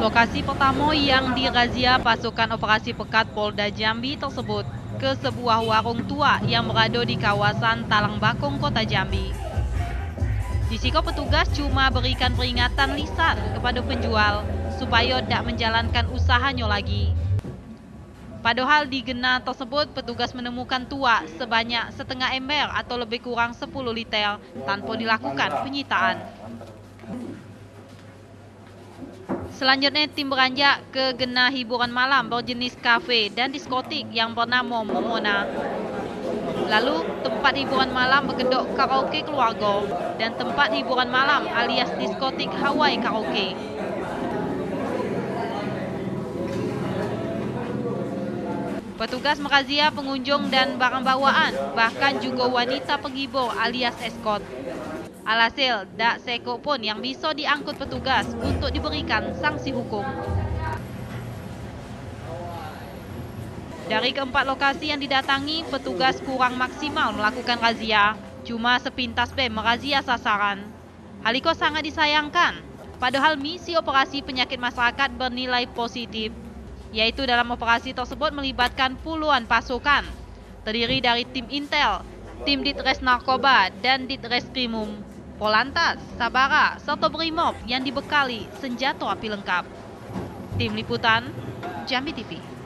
Lokasi pertama yang dirazia pasukan operasi pekat Polda Jambi tersebut ke sebuah warung tua yang berada di kawasan Talang Bakung, Kota Jambi. Di situ petugas cuma berikan peringatan lisan kepada penjual supaya tidak menjalankan usahanya lagi. Padahal di gena tersebut petugas menemukan tua sebanyak setengah ember atau lebih kurang 10 liter tanpa dilakukan penyitaan. Selanjutnya tim beranjak ke gena hiburan malam berjenis kafe dan diskotik yang bernama Momona. Lalu tempat hiburan malam berkedok karaoke keluarga dan tempat hiburan malam alias diskotik Hawaii Karaoke. Petugas merazia pengunjung dan barang bawaan, bahkan juga wanita penghibur alias escort. Alhasil, tak sekok pun yang bisa diangkut petugas untuk diberikan sanksi hukum. Dari keempat lokasi yang didatangi, petugas kurang maksimal melakukan razia. Cuma sepintas BEM merazia sasaran. Itu sangat disayangkan, padahal misi operasi penyakit masyarakat bernilai positif yaitu dalam operasi tersebut melibatkan puluhan pasukan, terdiri dari tim Intel, tim Ditres Narkoba, dan Ditreskrimum, Polantas, Sabara, serta Brimob yang dibekali senjata api lengkap. Tim Liputan, Jambi TV.